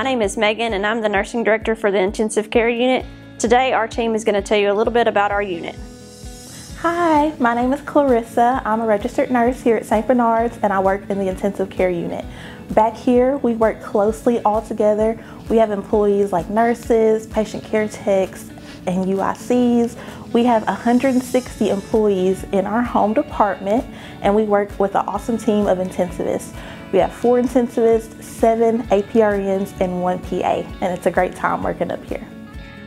name is Megan and I'm the nursing director for the intensive care unit. Today our team is going to tell you a little bit about our unit. Hi, my name is Clarissa. I'm a registered nurse here at St. Bernard's and I work in the intensive care unit. Back here, we work closely all together. We have employees like nurses, patient care techs, and UICs. We have 160 employees in our home department and we work with an awesome team of intensivists. We have four intensivists, seven APRNs, and one PA, and it's a great time working up here.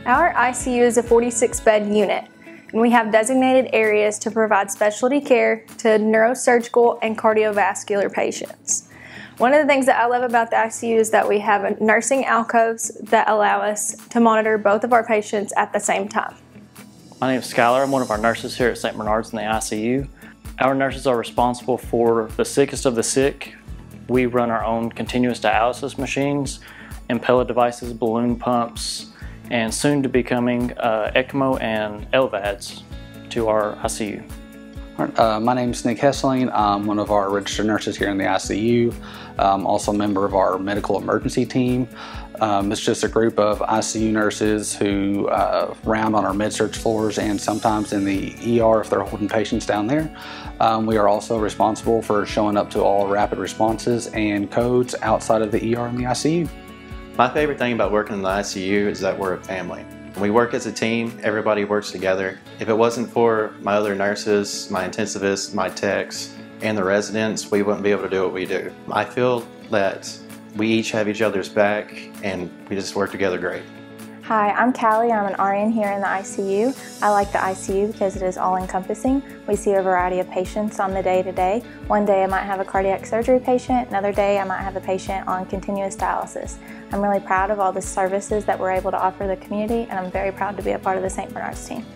Our ICU is a 46 bed unit, and we have designated areas to provide specialty care to neurosurgical and cardiovascular patients. One of the things that I love about the ICU is that we have nursing alcoves that allow us to monitor both of our patients at the same time. My name is Skylar. I'm one of our nurses here at St. Bernard's in the ICU. Our nurses are responsible for the sickest of the sick, we run our own continuous dialysis machines, Impella devices, balloon pumps, and soon to be coming uh, ECMO and LVADs to our ICU. Uh, my name is Nick Hessling. I'm one of our registered nurses here in the ICU. I'm also a member of our medical emergency team. Um, it's just a group of ICU nurses who uh, round on our med-surg floors and sometimes in the ER if they're holding patients down there. Um, we are also responsible for showing up to all rapid responses and codes outside of the ER and the ICU. My favorite thing about working in the ICU is that we're a family. We work as a team, everybody works together. If it wasn't for my other nurses, my intensivists, my techs, and the residents, we wouldn't be able to do what we do. I feel that we each have each other's back and we just work together great. Hi, I'm Callie. I'm an RN here in the ICU. I like the ICU because it is all encompassing. We see a variety of patients on the day to day. One day I might have a cardiac surgery patient, another day I might have a patient on continuous dialysis. I'm really proud of all the services that we're able to offer the community and I'm very proud to be a part of the St. Bernard's team.